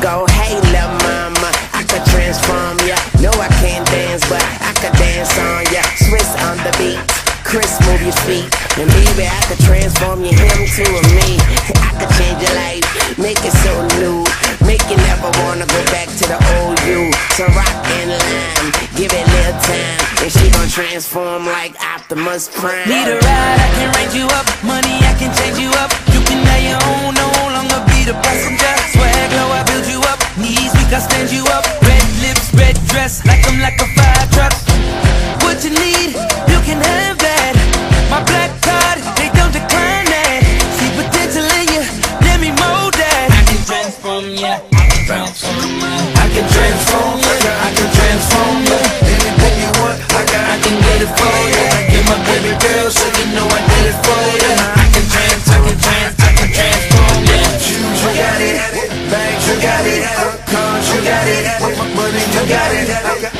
Go, hey, lil' mama, I could transform ya. No, I can't dance, but I could dance on ya. Swizz on the beat, Chris, move your feet. And baby, I could transform you him to a me. I could change your life, make it so new. So rock and line, give it a little time. And she gon' transform like Optimus Prime. Need a ride, I can range you up. Money, I can change you up. You can have your own, no longer be the passenger. Swag low, I build you up. Knees weak, I stand you up. Red lips, red dress, like I'm like a fire truck. What you need, you can have that. My black card, they don't decline that. See potential in you, let me mold that. I can transform ya, I can transform ya. I can transform ya, Baby girl, so you know I did it for you. I can trans, I can trans, I can transform ya. Shoes, you got it. Bags, you got it. Cars, you got it. Money, you got it.